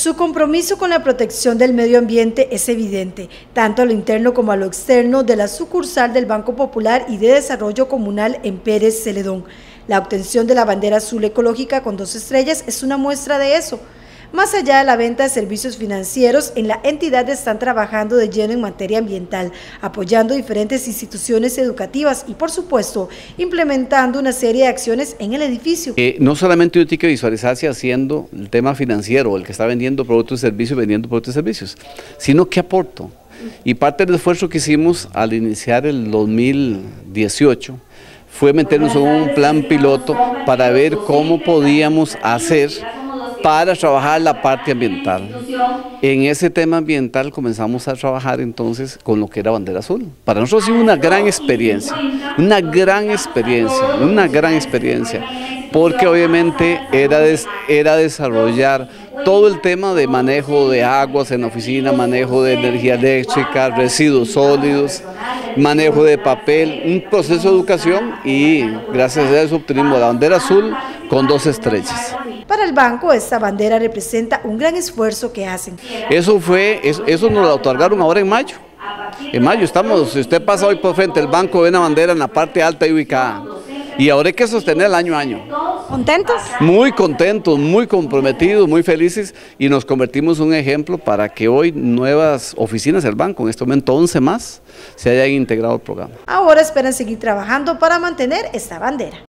Su compromiso con la protección del medio ambiente es evidente, tanto a lo interno como a lo externo de la sucursal del Banco Popular y de Desarrollo Comunal en Pérez Celedón. La obtención de la bandera azul ecológica con dos estrellas es una muestra de eso. Más allá de la venta de servicios financieros, en la entidad están trabajando de lleno en materia ambiental, apoyando diferentes instituciones educativas y, por supuesto, implementando una serie de acciones en el edificio. Eh, no solamente uno tiene que visualizarse haciendo el tema financiero, el que está vendiendo productos y servicios, vendiendo productos y servicios, sino qué aporto. Y parte del esfuerzo que hicimos al iniciar el 2018 fue meternos en un plan piloto para ver cómo podíamos hacer para trabajar la parte ambiental. En ese tema ambiental comenzamos a trabajar entonces con lo que era Bandera Azul. Para nosotros ha sido una gran experiencia, una gran experiencia, una gran experiencia, porque obviamente era, era desarrollar todo el tema de manejo de aguas en la oficina, manejo de energía eléctrica, residuos sólidos, manejo de papel, un proceso de educación y gracias a eso obtuvimos la bandera azul con dos estrellas. Para el banco, esta bandera representa un gran esfuerzo que hacen. Eso fue, eso, nos lo otorgaron ahora en mayo. En mayo estamos, si usted pasa hoy por frente del banco, ve una bandera en la parte alta y ubicada. Y ahora hay que sostener año a año. ¿Contentos? Muy contentos, muy comprometidos, muy felices y nos convertimos en un ejemplo para que hoy nuevas oficinas del banco, en este momento 11 más, se hayan integrado al programa. Ahora esperan seguir trabajando para mantener esta bandera.